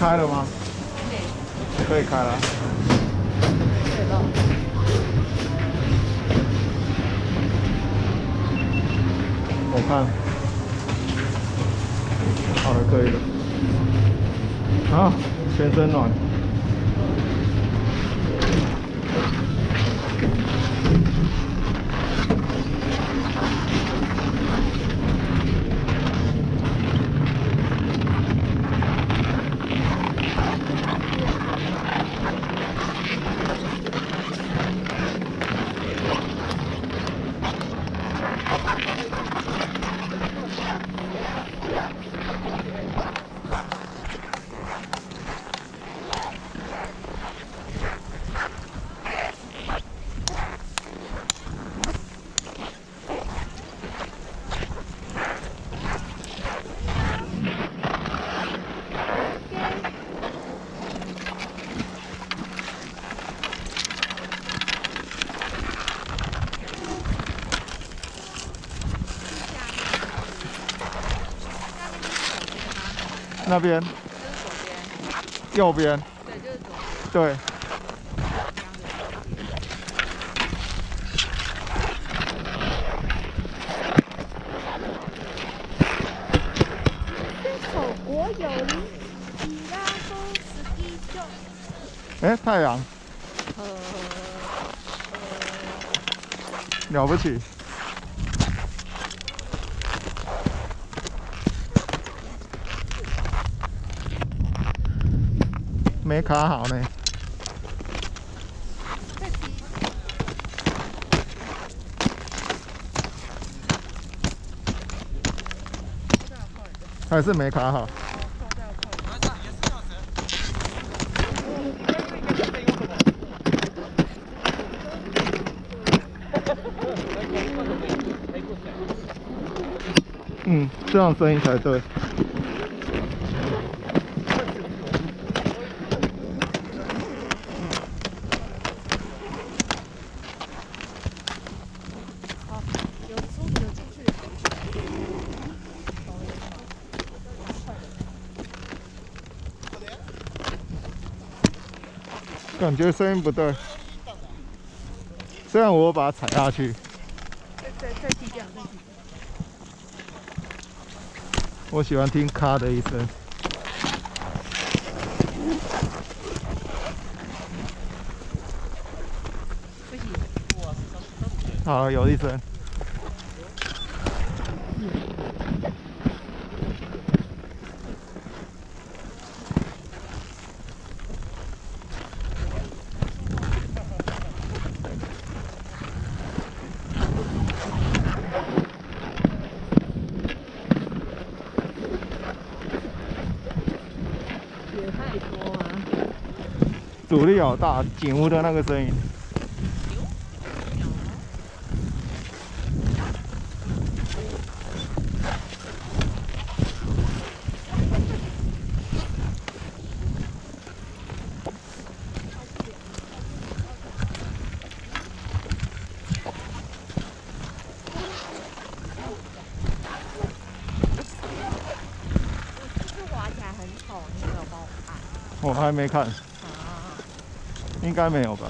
开了吗？可以开了。我看，好的，可以了。啊，全身暖。那边，右边，对，就是左边。对。手国有林，伊拉夫斯基就哎，太阳，呃了不起。卡好呢。还是没卡好。嗯，这样声音才对。好，有出有进去。感觉声音不对。虽然我把它踩下去，我喜欢听咔的一声。好，有一声。雪太多啊。阻力好大，景屋的那个声音。我还没看，啊，应该没有吧？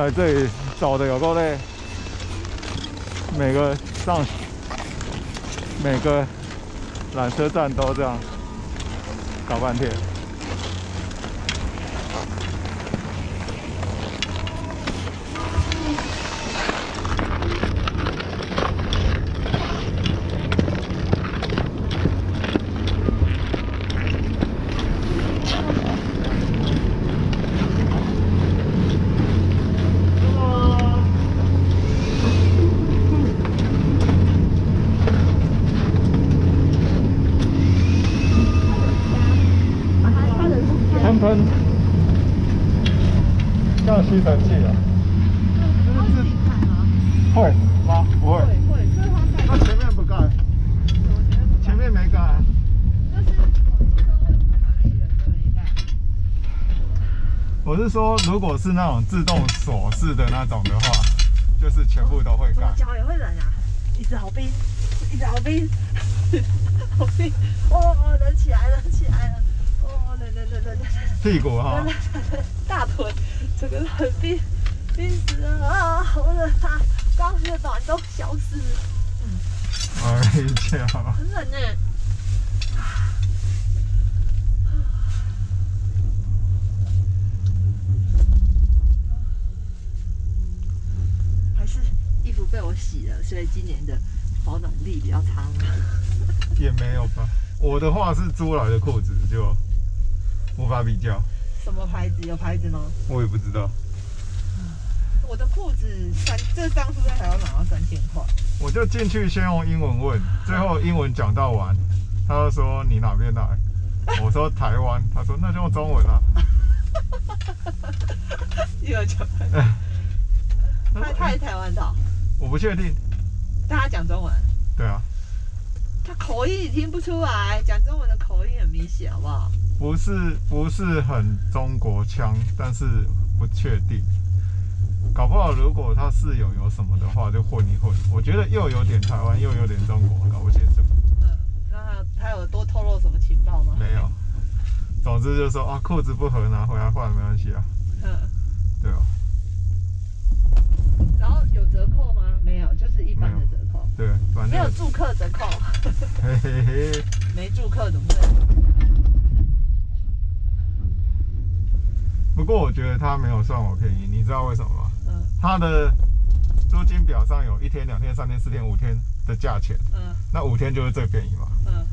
来这里走的有够累，每个上每个缆车站都这样搞半天。喷喷，像吸尘器啊？会吗？不会。会，那前面不盖，前面没盖。我是说，如果是那种自动锁式的那种的话，就是全部都会盖。脚也会冷啊，一直好冰，一直好冰，好冰，哦哦，冷起来了，冷起来了，哦，冷冷冷冷冷屁股哈，大腿整个冷冰，冰死啊，好冷啊，刚洗的暖都消失了，哎呀，很冷呢。还是衣服被我洗了，所以今年的保暖力比较差吗？也没有吧。我的话是租来的裤子，就无法比较，什么牌子？有牌子吗？我也不知道。我的裤子三，这当初在台湾买到三千块，我就进去先用英文问，最后英文讲到完，他就说你哪边来？我说台湾，他说那就用中文啊。又讲，他他是台湾的哦，我不确定，但他讲中文，对啊，他口音你听不出来，讲中文的口音很明显，好不好？不是不是很中国腔，但是不确定。搞不好如果他室友有什么的话，就混一混。我觉得又有点台湾，又有点中国，搞不清楚。嗯，那他有多透露什么情报吗？没有。总之就是说啊，裤子不合拿回来换没关系啊，嗯，对哦，然后有折扣吗？没有，就是一般的折扣，对，反正没有住客折扣，嘿嘿嘿，没住客怎么会？不过我觉得他没有算我便宜，你知道为什么吗？嗯他的租金表上有一天、两天、三天、四天、五天的价钱，嗯那五天就是最便宜嘛。嗯，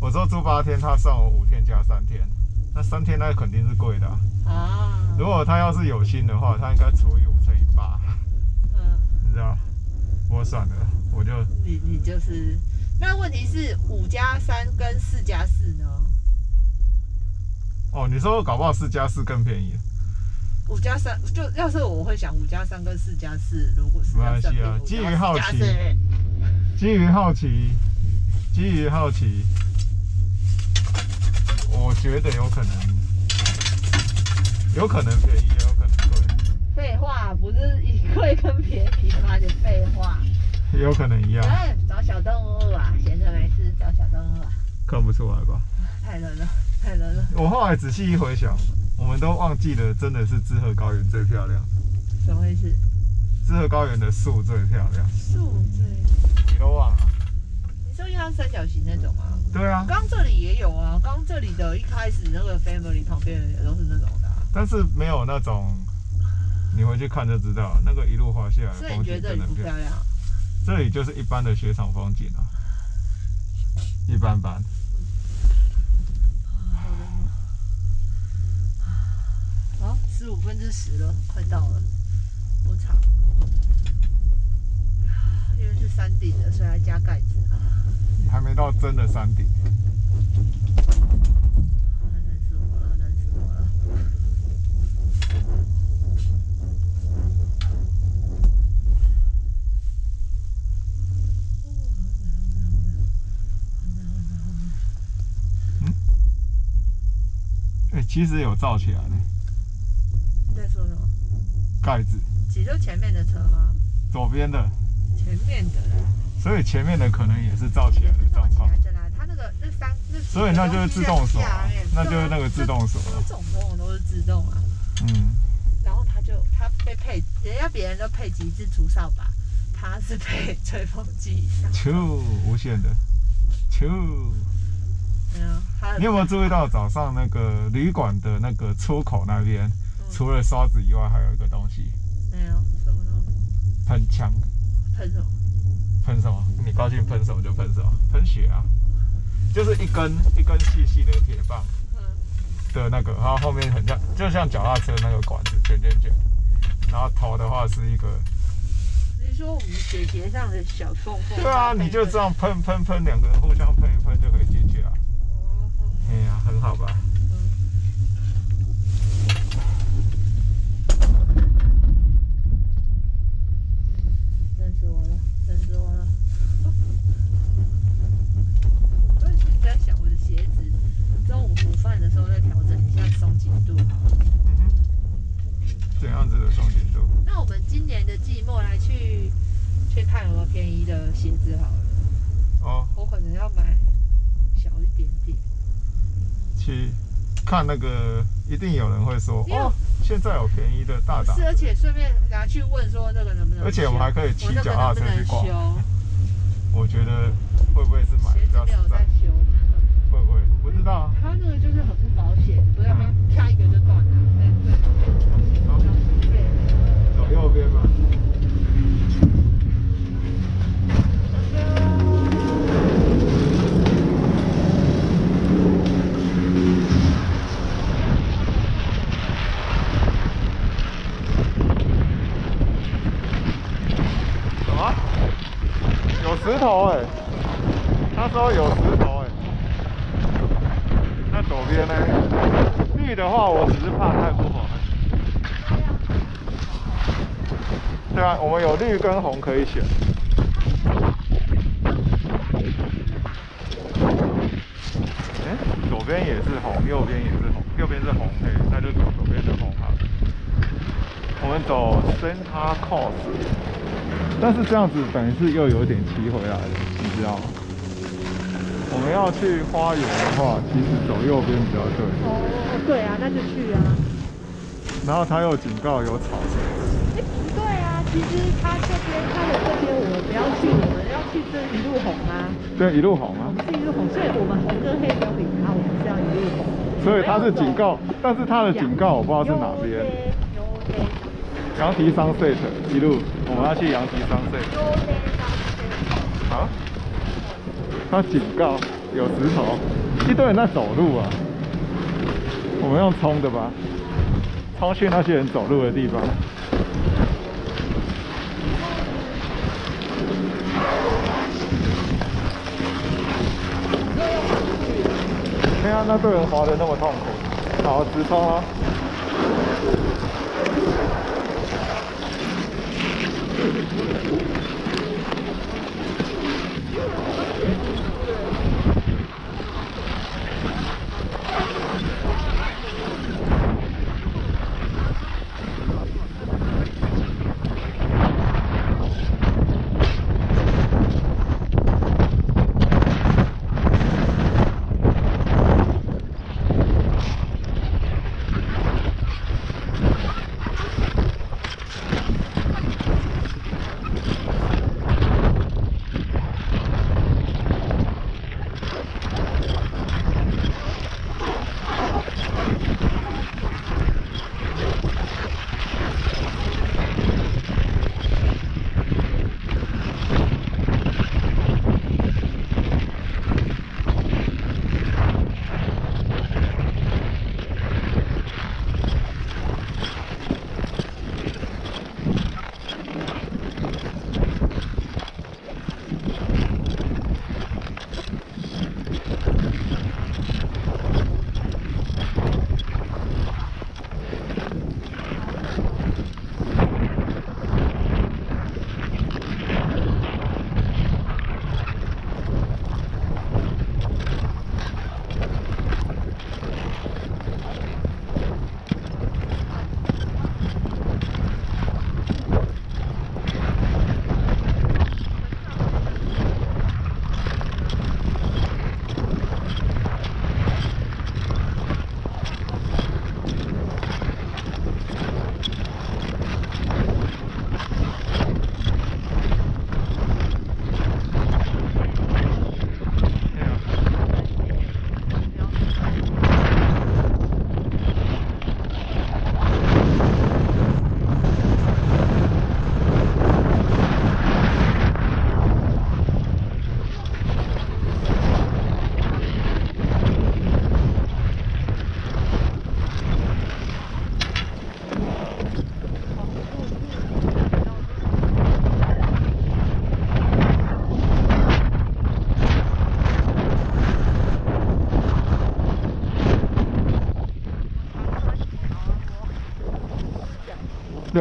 我说租八天，他算我五天加三天，那三天那肯定是贵的啊、啊，如果他要是有心的话，他应该除以五乘以八，嗯，你知道？我算了，我就你你就是，那问题是五加三跟四加四呢？哦，你说搞不好四加四更便宜，五加三就要是我会想五加三跟四加四，如果是没关系啊基于我要4加好奇基于好奇，基于好奇，我觉得有可能，有可能便宜，也有可能贵，废话，不是以贵跟便宜吗？你废话。也有可能一样，哎，找小动物啊，闲着没事找小动物啊，看不出来吧？太冷了，太冷了。我后来仔细一回想，我们都忘记了，真的是志贺高原最漂亮，怎么回事？志贺高原的树最漂亮，树最，你都忘了？你说像三角形那种吗？对啊，刚这里也有啊，刚这里的一开始那个 family 旁边也都是那种的、啊，但是没有那种，你回去看就知道，那个一路滑下来的所以你觉得这里。不漂亮？这里就是一般的雪场风景啊，一般般。十五分之十了，快到了，不长。因为是山顶的，所以要加盖子。还没到真的山顶。啊冷死我了，冷死我了。哎、其实有造起来呢？盖子，挤就前面的车吗？左边的，前面的，所以前面的可能也是罩起来的状况来，的啦。它那个那三那所以那就是自动锁、那就是那个自动锁、啊。这种往往都是自动啊。嗯，然后它就有他被配，人家别人都配极致除扫把，他是配吹风机。啾，无线的，啾。没有，你有没有注意到早上那个旅馆的那个出口那边，嗯除了刷子以外，还有一个东西，没有什么东西？喷枪，喷什么？喷什么？你高兴喷什么就喷什么，喷血啊，就是一根一根细细的铁棒嗯，的那个，然后后面很像，就像脚踏车那个管子卷卷卷，然后头的话是一个，你说我们雪鞋上的小缝缝？对啊，你就这样喷喷喷，两个人互相喷一喷就可以解决啊，哦。哎呀，很好吧？认识我了，认识我了。我最近在想我的鞋子，中午午饭的时候再调整一下松紧度。嗯哼，那我们今年的季末来去去看有没有便宜的鞋子好了，哦，我可能要买小一点点。去看那个，一定有人会说哦，现在有便宜的大打是，，而且顺便拿去问说那个能不能，而且我们还可以骑脚踏车去逛修？我觉得会不会是买鞋子比较实在？没有在修。会不会？不知道啊。他那个就是很不保险，不要他啪一个就断了。对对。好，对。走右边嘛。什么？有石头哎、他说有石头哎、那左边呢？绿的话，我只是怕太不红了。对啊，我们有绿跟红可以选。哎，左边也是红，右边也是红，右边是红黑，那就走左边的红好了。我们走 Center Course，但是这样子等于是又有点骑回来了，你知道吗？我们要去花园的话，其实走右边比较对。哦，对啊，那就去啊。然后他又警告有草其实他这边他的这边我们不要去，我们要去这一路红啊。对，一路红啊。我们是一路红，所以我们红跟黑没有理他，我们是要一路红。所以他是警告，但是他的警告我不知道是哪边。羊蹄商 set 一路，我们要去羊蹄商 set。啊？他警告有石头，一堆人在走路啊。我们用冲的吧，冲去那些人走路的地方。天啊，那对人滑的那么痛苦，好直冲啊！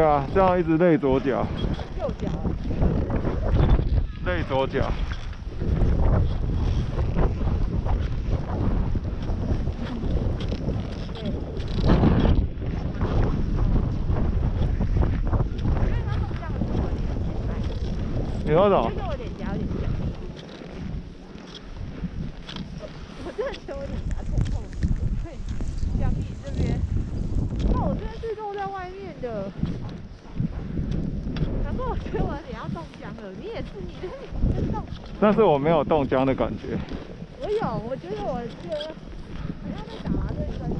对啊，这样一直累左脚，右脚。累左脚。你说什么？我脸颊有点小，我真的觉得我脸颊痛痛的，对，两臂这边，那我这边是露在外面的，难怪我觉得我的脸你也是，但是我没有冻僵的感觉。我有，我觉得我这个好像在打麻醉针哦。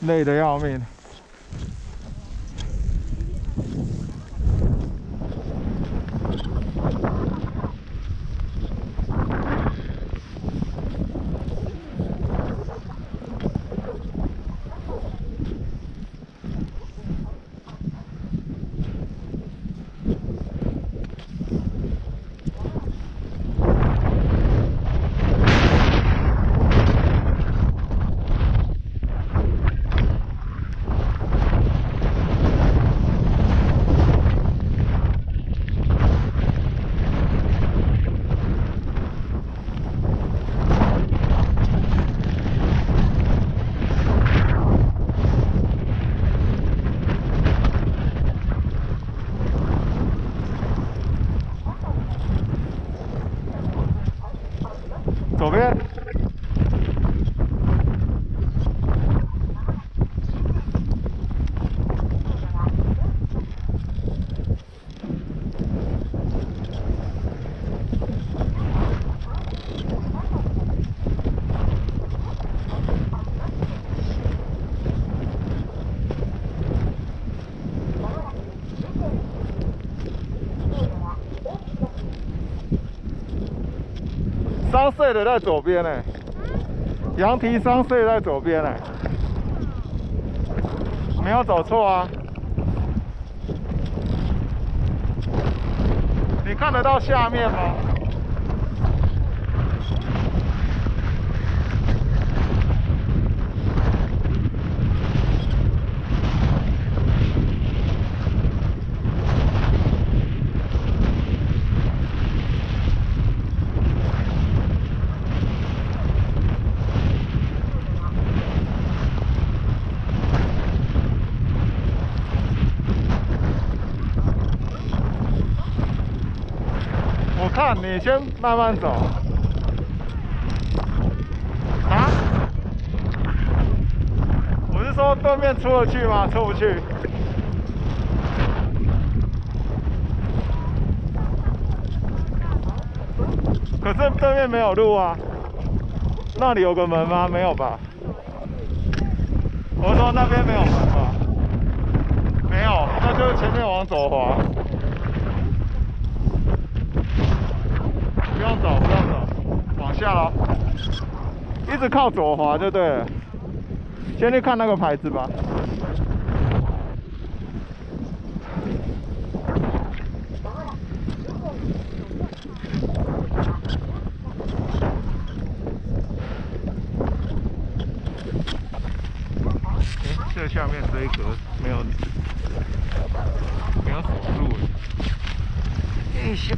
累得要命。桑葚的在左边呢，羊蹄桑睡在左边呢，没有走错啊。你看得到下面吗？我看你先慢慢走。啊？我是说对面出得去吗？出不去。可是对面没有路啊。那里有个门吗？没有吧。我说那边没有门吧？没有，那就是前面往左滑。不用走，不用走，往下喽。一直靠左滑就对了。先去看那个牌子吧。诶这下面这一格没有，没有锁住。哎行。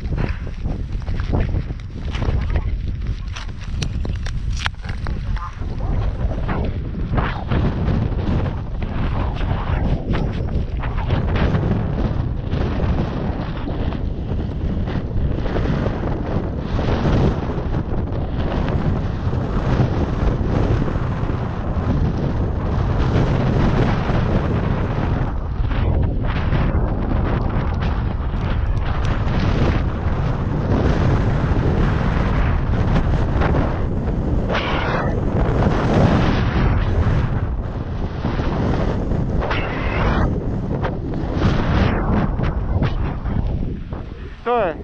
对，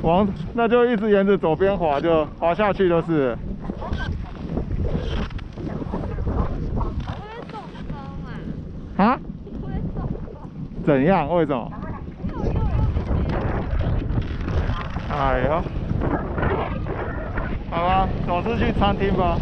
往那就一直沿着左边滑，就滑下去就是啊？怎样？为什么？哎呦，啊，总是去餐厅吧。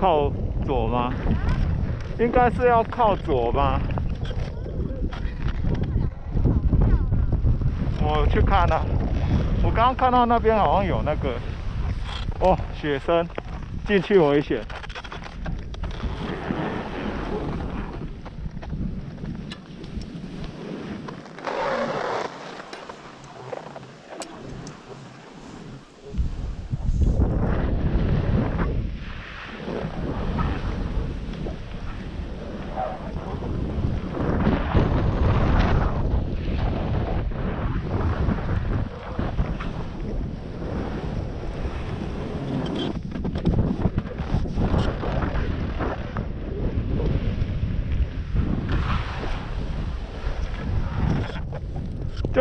靠左吗？应该是要靠左吧。我去看了、我刚刚看到那边好像有那个，哦，雪山，进去危险。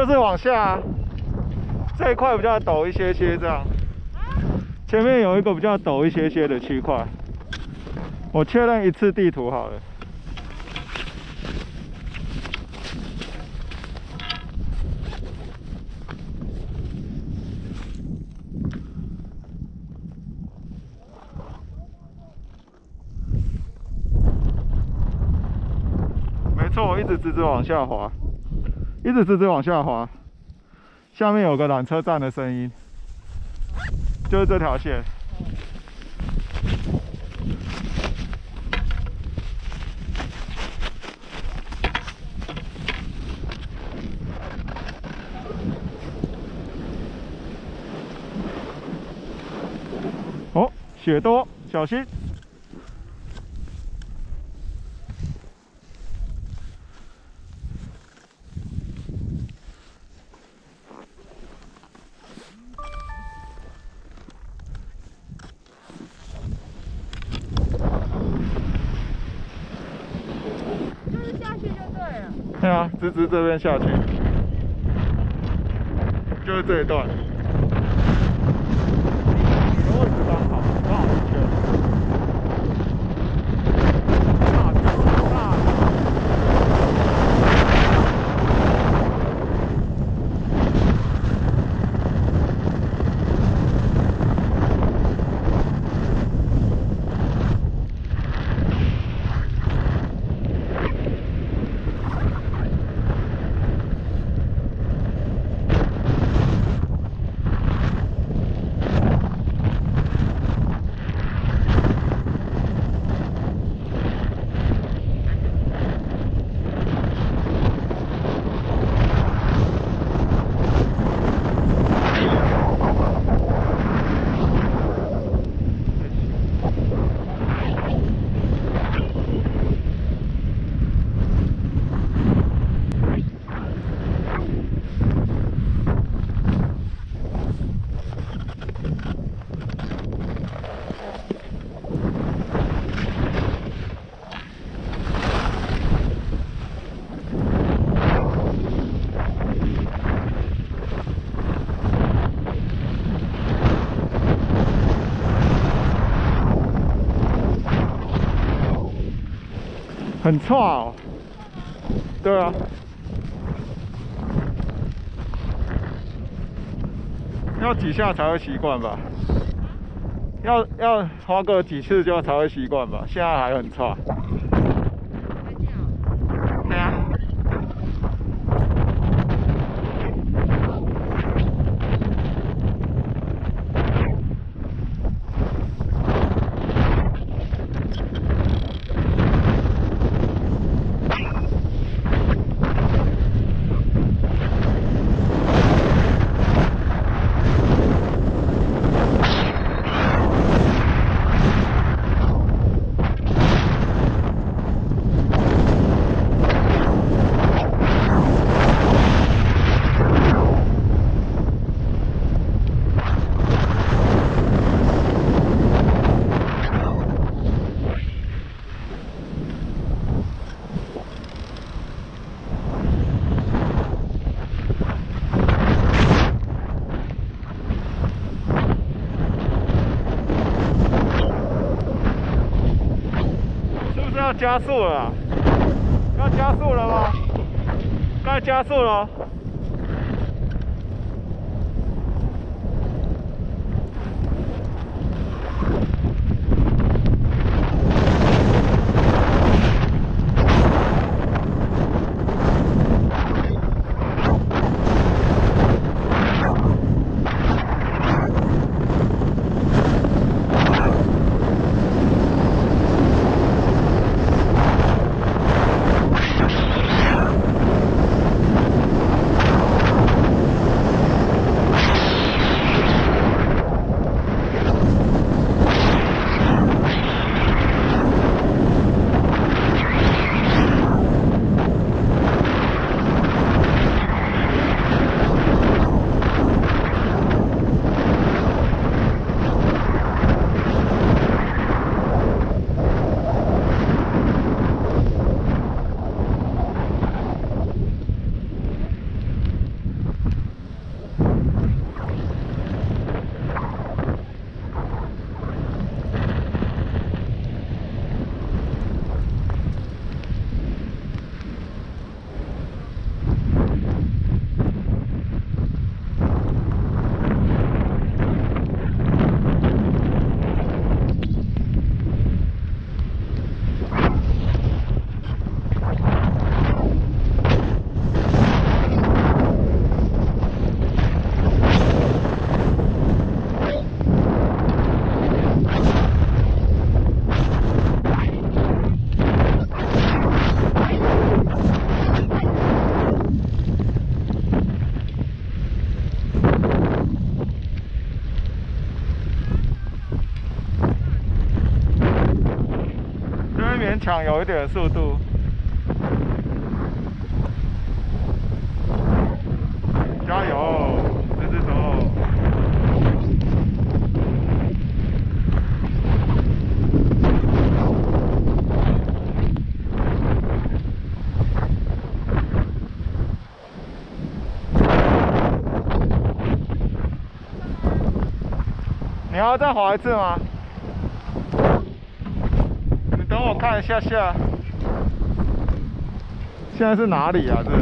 就是往下，这一块比较陡一些些，这样。前面有一个比较陡一些些的区块，我确认一次地图好了。没错，我一直直直往下滑。一直直直往下滑，下面有个缆车站的声音，就是这条线。哦，雪多，小心！直直这边下去，就是这一段。很差哦。对啊，要几下才会习惯吧？要要花个几次就才会习惯吧？现在还很差。加速了？要加速了吗？该加速了。这边勉强有一点速度。加油，直直走。你要再滑一次吗？你等我看一下下，现在是哪里啊？这嗯？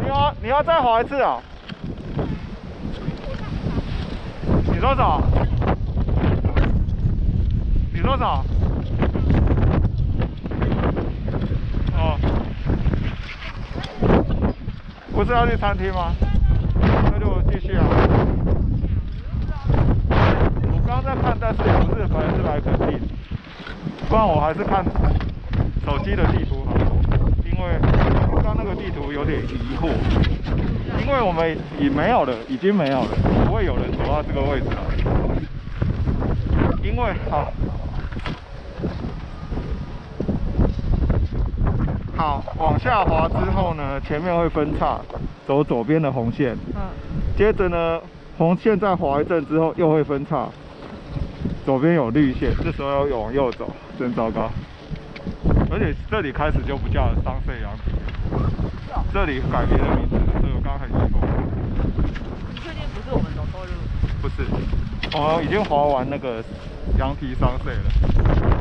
你要你要再滑一次啊？你多少？你多少？哦，不是要去餐厅吗？那就继续啊。我刚刚在看，但是也不是百分之百肯定，不然我还是看手机的地图好了，因为刚刚那个地图有点疑惑。因为我们已没有了，已经没有了，不会有人走到这个位置了。因为好，好往下滑之后呢，前面会分叉，走左边的红线，嗯，接着呢，红线再滑一阵之后又会分叉，左边有绿线，这时候要往右走，真糟糕。而且这里开始就不叫桑费羊皮，这里改名的名字，所以我刚刚很疑惑。你确定不是我们走错路？不是，我们已经滑完那个羊皮桑费了，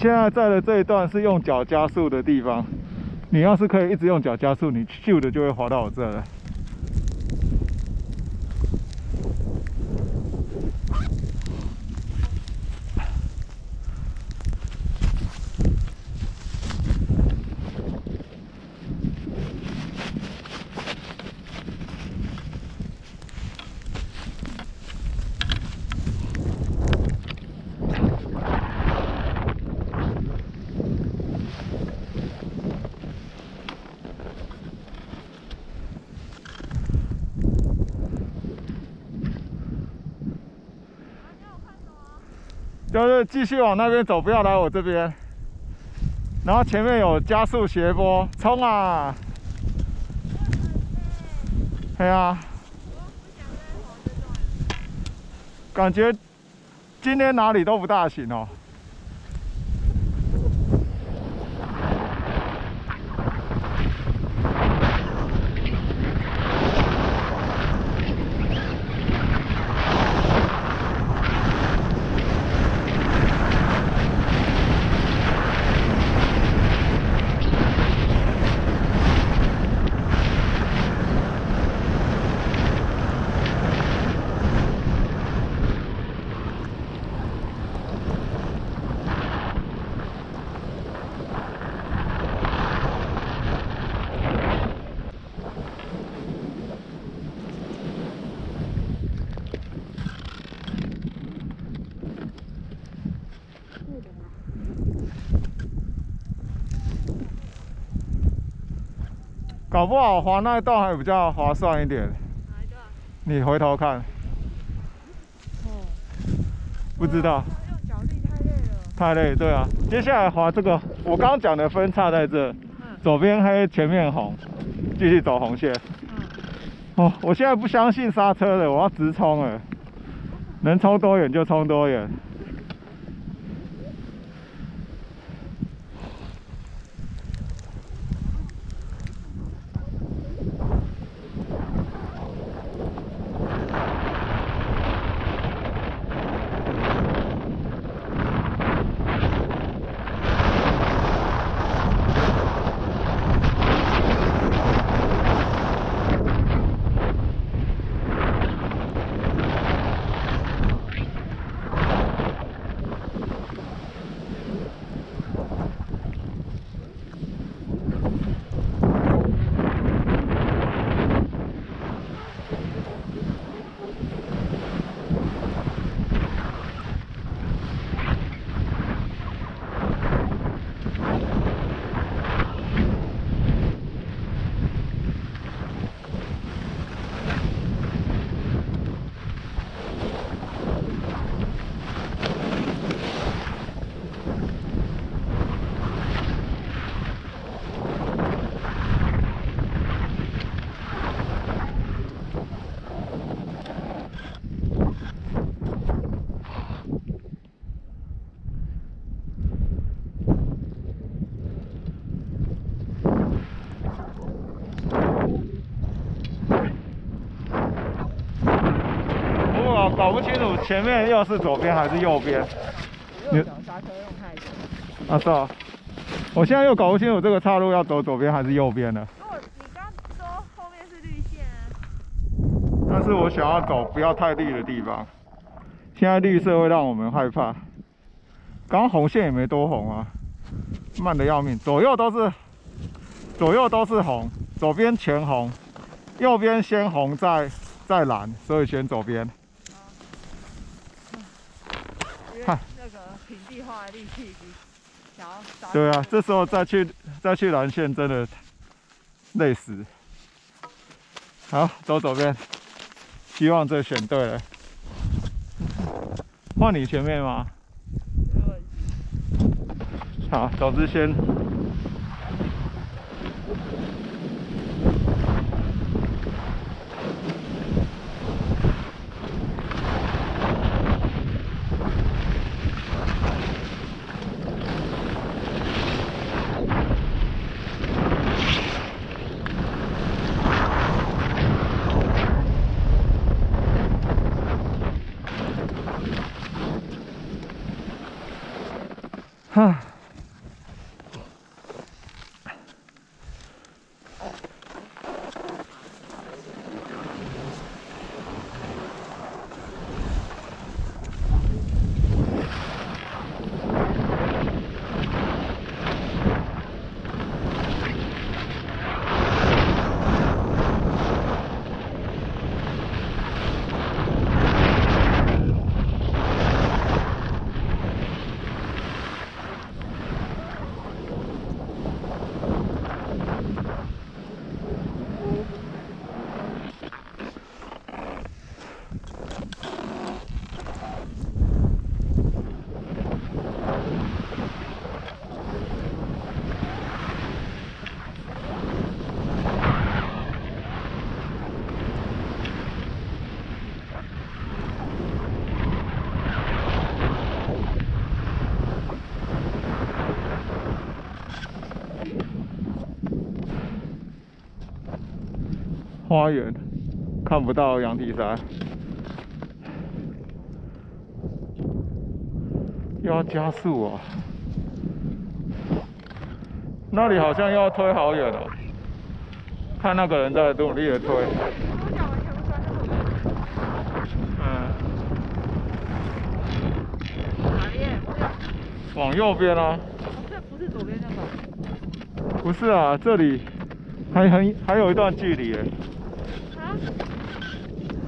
现在在的这一段是用脚加速的地方，你要是可以一直用脚加速，你咻的就会滑到我这了。继续往那边走，不要来我这边。然后前面有加速斜坡，冲啊！对啊，感觉今天哪里都不大行哦。不好滑那一段还比较划算一点。哪一个？你回头看，哦，不知道用脚力太累了。太累，对啊。接下来滑这个，我刚刚讲的分叉在这，嗯左边黑，前面红，继续走红线。嗯，哦，我现在不相信刹车了，我要直冲了，能冲多远就冲多远。我搞不清楚前面又是左边还是右边。右脚刹车用太久。啊，是啊。我现在又搞不清楚这个岔路要走左边还是右边了。如果你刚说后面是绿线啊，但是我想要走不要太绿的地方。现在绿色会让我们害怕。刚刚红线也没多红啊，慢的要命。左右都是，左右都是红，左边全红，右边先红再再蓝，所以选左边。因为嗨那个平地化力气对啊，这时候再去再去蓝线真的累死。好，走左边，希望这选对了。换你前面吗？好，总之先。花园，看不到羊蹄山。又要加速啊！那里好像要推好远哦，看那个人在努力的推。嗯，往右边啊。这不是左边那个。不是啊，这里还很还有一段距离耶，啊？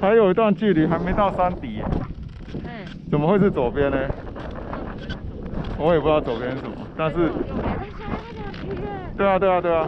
还有一段距离，还没到山底耶，哎。怎么会是左边呢？我也不知道左边是什么，但是。对啊对啊对啊，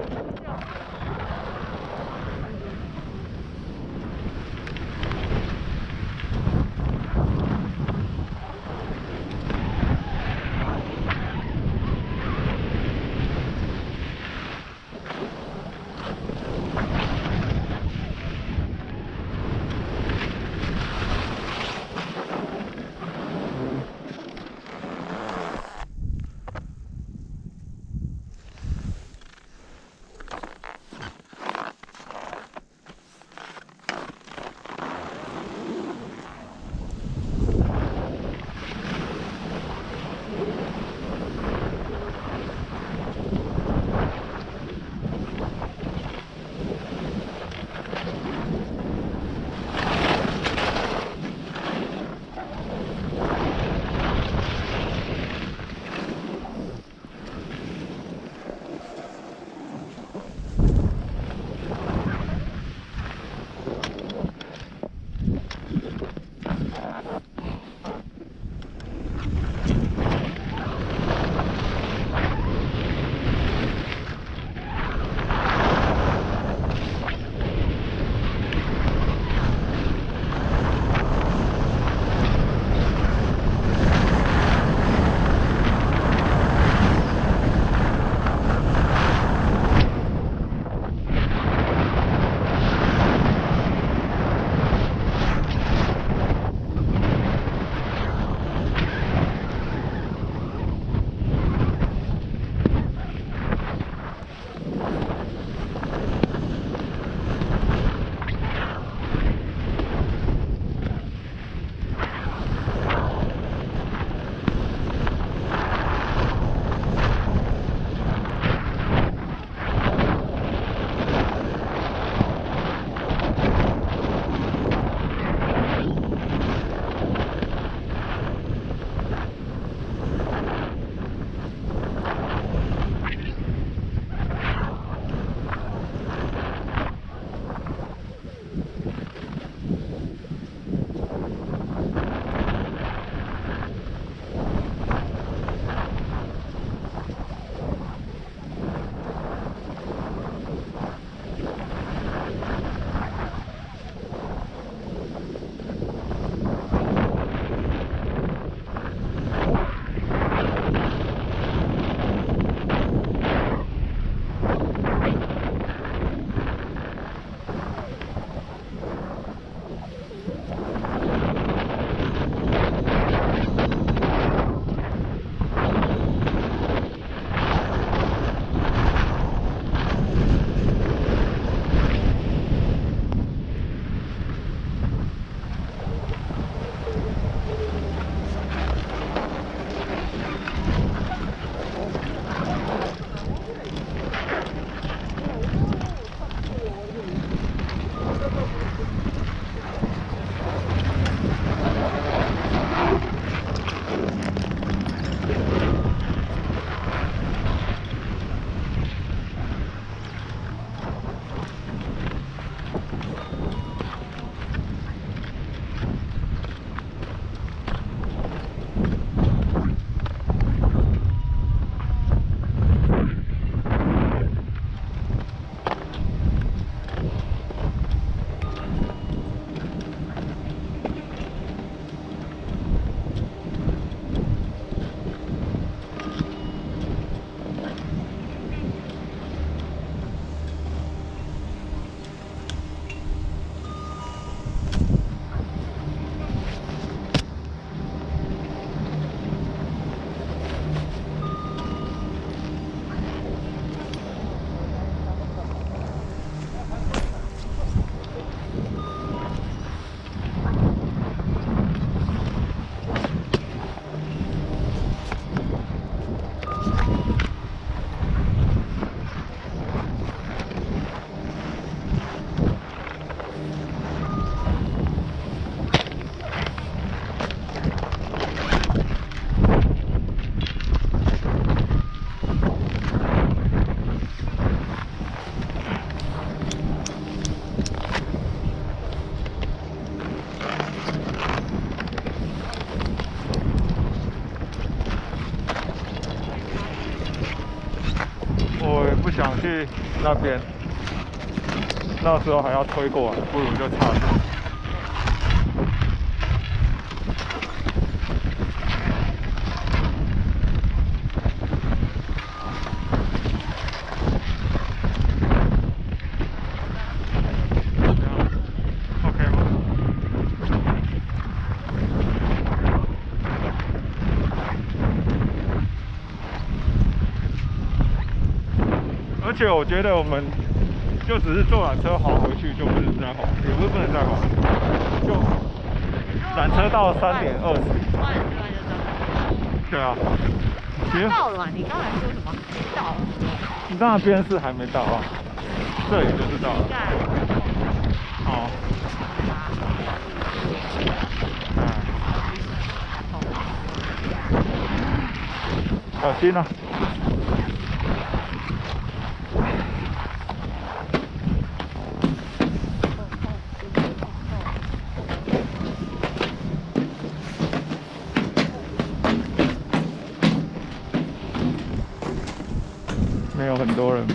那边，那时候还要推过来，不如就差队。这样 OK 吗？而且我觉得我们就只是坐缆车滑回去，就不能再滑，也不是不能再滑，就缆车到三点二十。对啊，到了嘛？你刚才说什么？到了。那边是还没到啊，这里就是到了。干。好，嗯，小心啊！很多人吧？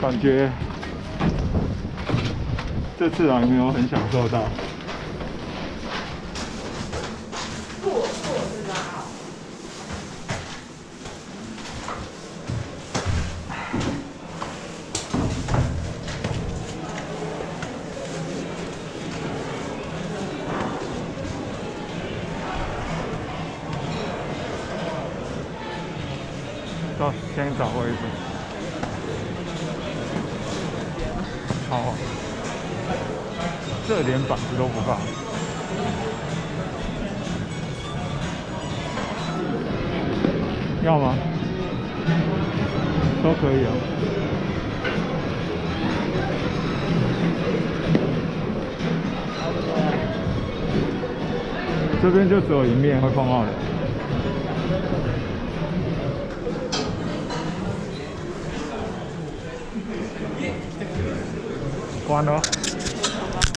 感觉这次还没有很享受。到这边就只有一面会碰到人。关了。